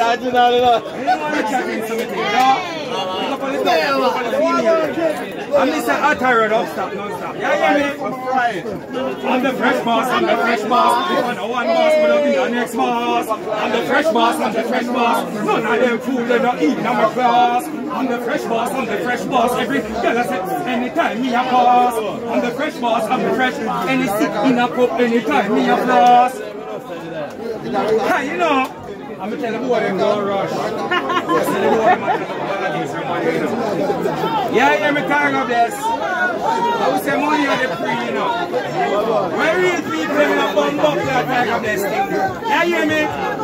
I'm Mr. Atterad up stop, non stop. Yeah, yeah, me. I'm the fresh boss, I'm the fresh boss. If I know one boss, but I'll be the next boss. I'm the fresh boss, I'm the fresh boss. None of them fool, they don't eat in my class. I'm the fresh boss, I'm the fresh boss. Every girl I say, anytime me a pass. I'm the fresh boss, I'm the fresh. Any sick in a cup, anytime me a floss. You know. I'm gonna tell the boy them don't rush. yeah, yeah, me tired of this. I would say money on the free, you know. When real people in a bump up, they're tired of this thing. Yeah, you hear me?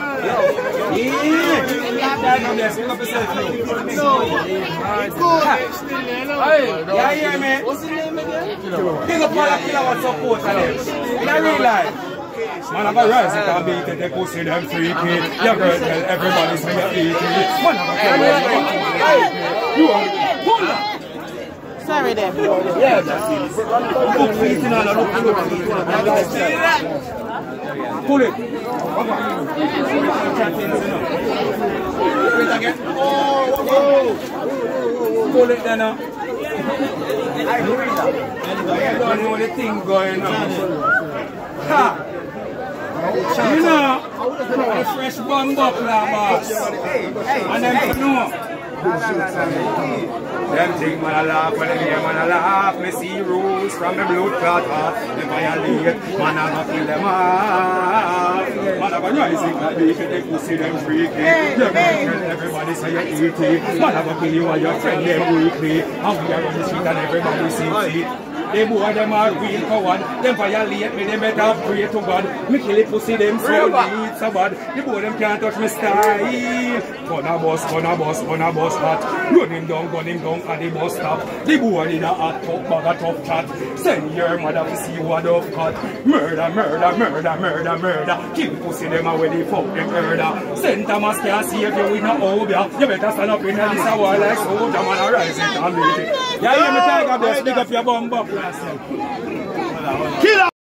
Yeah. Me? What's up life. Man, have a rise, can beat it, they pussy them freaky. Your girl tell everybody say you're eating. Man, have a kill you are. Sorry then. Yeah, that's it. Look eating all, look, look eating. Pull it. Pull it then now. I don't know the thing going on. Ha! You know, the fresh bun buckler, boss. And them know. Them think man a laugh when them hear man a laugh. Me see rules from the blood clot heart. They violate, man a kill them off. Man a go rising like beef, they pussy them freaky. You go tell everybody say you're eating. Man a go kill you and your friend them weekly. And we are on the street and everybody see it. They boy them are real coward. Them violate me, they better pray to God. Me kill it pussy them so need so bad. The boy them can't touch me style. Gun a bus, gun a bus, gun a bus hot. Run him down, gun him down at the bus stop. The boy in a hot top bag a tough chat. Send your mother to see what of cut. Murder, murder, murder, murder, murder. Kill pussy them away the fuck them murder. St. Thomas can't save you with no. You better stand up in this war like soldier man a rise it and it. Yeah, you me about this, big up your bum buck. Kill